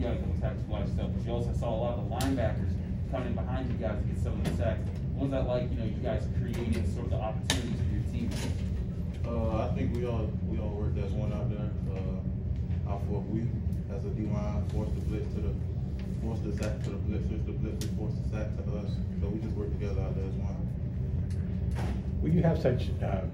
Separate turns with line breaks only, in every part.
you guys always have to watch stuff, but you also saw a lot of the linebackers coming in behind you guys to get some of the sacks. What was that like, you know, you guys creating sort of the opportunities for your team?
Uh, I think we all we all worked as one out there. Uh, I thought we, as a D line, forced the blitz to the forced the sack to the blitzers, the blitzers forced the sack to us. So we just worked together out there as one.
When you have such uh,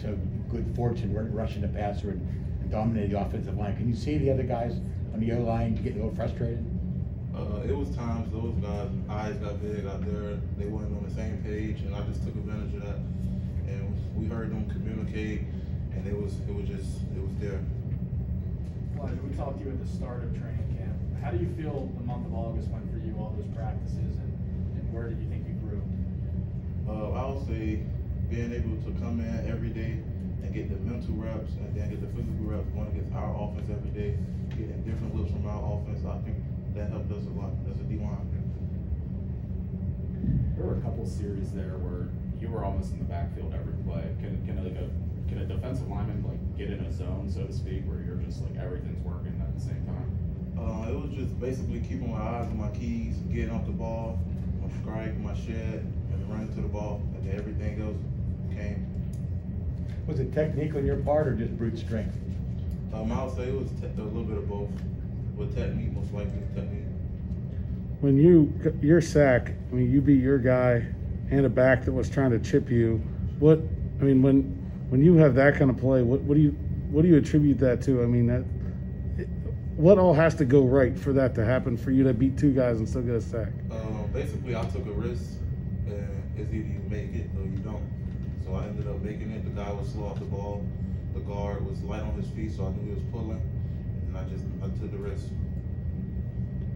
so good fortune ru- rushing the passer and, and dominating the offensive line, can you see the other guys on the O line get a little frustrated?
Uh, it was times those guys' eyes got big out there. They weren't on the same page, and I just took advantage of that. And we heard them communicate, and it was it was just it was there.
Calijah, we talked to you at the start of training camp. How do you feel the month of August went for you, all those practices, and, and where did you think you grew?
Uh, I would say being able to come in every day and get the mental reps and then get the physical reps going against our offense every day, getting different looks from our offense. I think that helped us a lot as a D line.
There were a couple series there where you were almost in the backfield every play. Can can like a can a defensive lineman like get in a zone, so to speak, where you're just like everything's working at the same time?
Uh, it was just basically keeping my eyes on my keys, getting off the ball, my strike, my shed, and running to the ball, and everything else came.
Was it technique on your part or just brute strength?
Um, I would say it was te- a little bit of both, with technique, most likely technique.
when you your sack, I mean, you beat your guy and a back that was trying to chip you. What I mean, when when you have that kind of play, what, what do you what do you attribute that to? I mean, that what all has to go right for that to happen for you to beat two guys and still get a sack?
Um, basically, I took a risk, and it's either you make it or you don't. So I ended up making it. The guy was slow off the ball. The guard was light on his feet, so I knew he was pulling, and I just I took the risk.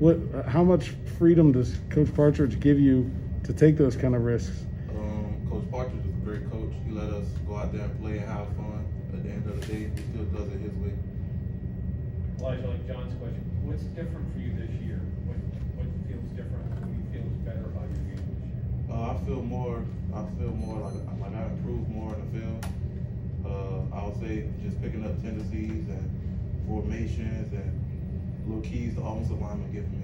What how much freedom does Coach Partridge give you to take those kind of risks?
Um, coach Partridge is a great coach. He let us go out there and play and have fun. At the end of the day, he still does it his way.
Calijah, like John's question, what's different for you this year? What, what feels different? What do you feel is better about your game this year?
Uh, I feel more. I feel more like like I improved more in the field. Uh, I would say just picking up tendencies and formations and little keys the offensive lineman give me.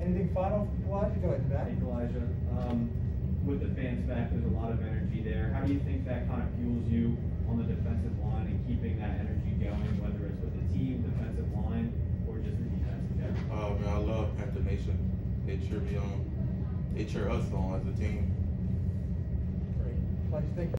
Anything final, Calijah? Go ahead, Matt.
Calijah, um, with the fans back, there's a lot of energy there. How do you think that kind of fuels you on the defensive line and keeping that energy going, whether it's with the team, defensive line, or just the defense?
Oh man, I love Panther Nation. They cheer me on. They cheer us on as a team.
Great.